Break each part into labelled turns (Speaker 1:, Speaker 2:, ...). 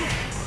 Speaker 1: Let's go.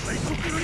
Speaker 1: 最速の